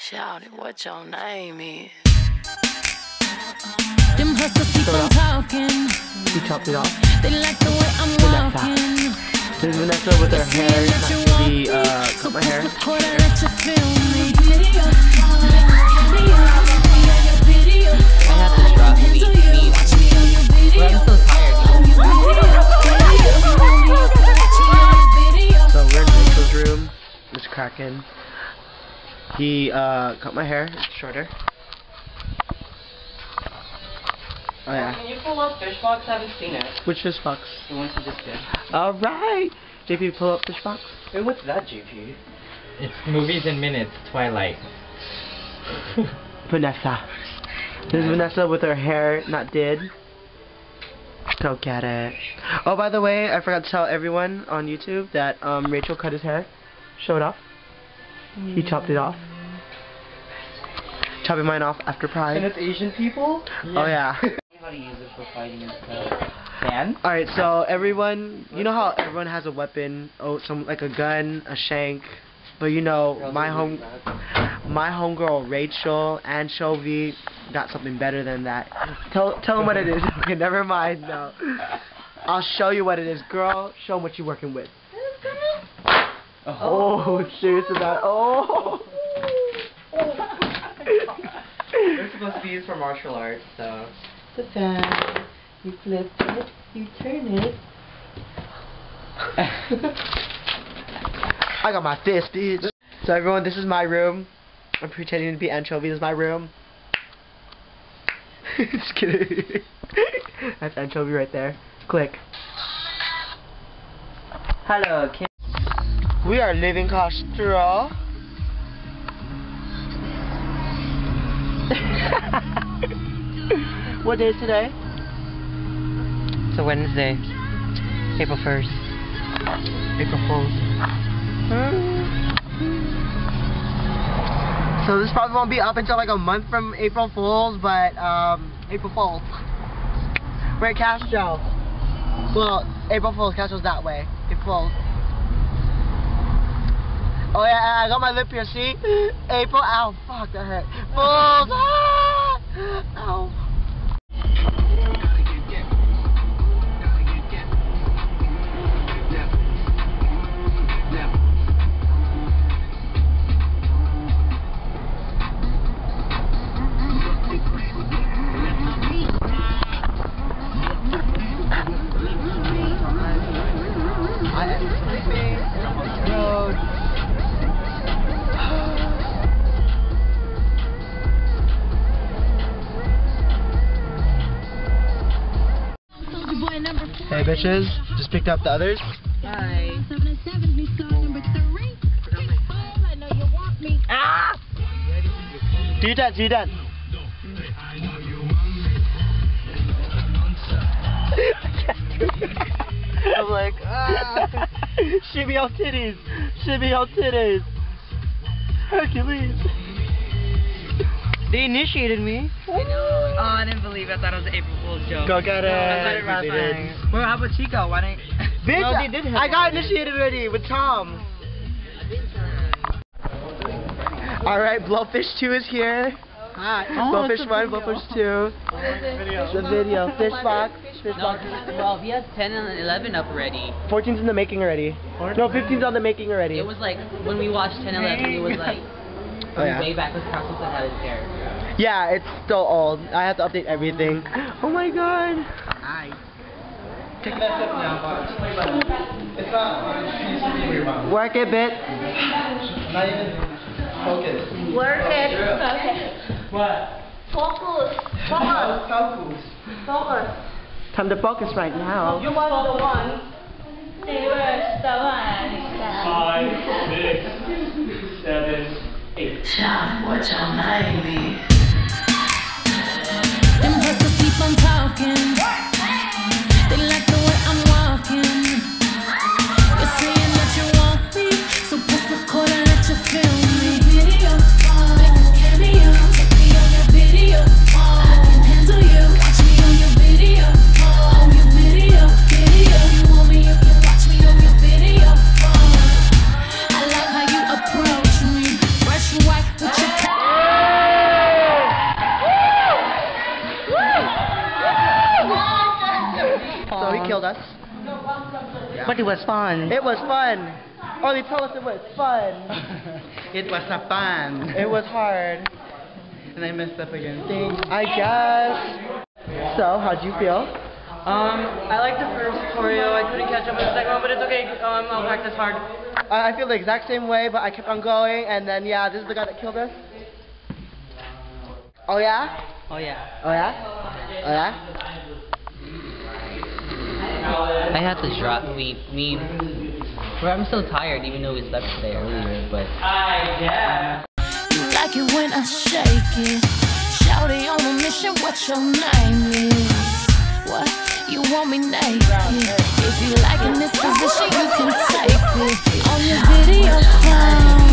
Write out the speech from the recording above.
Shout it, what your name is? Them hustlers keep on talking. He chopped it off. They like the way I'm walking. This is Vanessa with her hair. Not the uh, cut my hair. record and let you feel me. I have to drop me, me. But I'm so tired. So we're in Rachel's room. It's cracking. He uh, cut my hair. It's shorter. Oh yeah. Can you pull up Fysh Box? I haven't seen it. Which Fysh Box? The one you just did. Alright! JP, pull up Fysh Box. Wait, what's that, JP? It's movies in minutes, Twilight. Vanessa. This is Vanessa with her hair not did. Go get it. Oh, by the way, I forgot to tell everyone on YouTube that um, Rachel cut his hair. Show it off. He chopped it off. Chopping mine off after Pride. And it's Asian people? Oh yeah. How to use it for fighting and stuff. Fan? Alright, so everyone, you know how everyone has a weapon, oh, some like a gun, a shank, but you know, my home, my homegirl Rachel Anchovy got something better than that. Tell, tell them what it is. Okay, never mind. No, I'll show you what it is, girl. Show them what you're working with. Oh, serious about? Oh. Supposed to be used for martial arts, so. The fan. You flip it. You turn it. I got my fist, bitch. So everyone, this is my room. I'm pretending to be anchovy. This is my room. Just kidding. That's anchovy right there. Click. Hello, Kim. We are living Castro. what day is today? It's a Wednesday. April 1st. April Fools. So this probably won't be up until like a month from April Fools, but um, April Fools. We're at Castro. Well, April Fools. Castro's that way. April Fools. Oh yeah, I got my lip here. See? April. Ow, fuck, that hurt. Fools. Ah! Ow. Hey just picked up the others. Ah! Do that, do that. I'm like, ah. Shimmy your titties. Shimmy your titties. Hercules. They initiated me. Oh, I didn't believe it. I thought it was an April Fool's joke. Go get it. I thought it was They funny. did. Well, how about Chico? Why didn't... Bitch, No, did have I got initiated already with Tom. Alright, Blowfish 2 is here. Hi. Oh, Blowfish 1. Blowfish 2. It's a video. Fysh Box. Fish No, box. well, we had 10 and 11 up already. 14's in the making already. No, 15's on the making already. It was like, when we watched 10 11, it was like, Oh, yeah. way back when Carson still had his hair. Yeah, it's still old. I have to update everything. Mm-hmm. Oh my god. Hi. Work it, bit. Work it. Okay. What? Focus. Focus. Focus. Time to focus right now. You want the one. Where's the one? Five, six, seven, eight. Shout it, what your name is? Talking. They But it was fun. It was fun. Oh, they told us it was fun. It was a fun. It was hard. And I messed up again. I guess. So, how'd you feel? Um, I like the first choreo. I couldn't catch up with the second one, but it's okay. Um, I'll practice hard. I I feel the exact same way, but I kept on going, and then yeah, this is the guy that killed us. Oh yeah? Oh yeah. Oh yeah? Oh yeah? I had to drop. We we. I'm so tired, even though we slept today earlier. But You like it when I shake it. Shouty on a mission, what your name is? What? You want me naked? If you like in this position, you can take it. On your video phone.